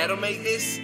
that'll make this?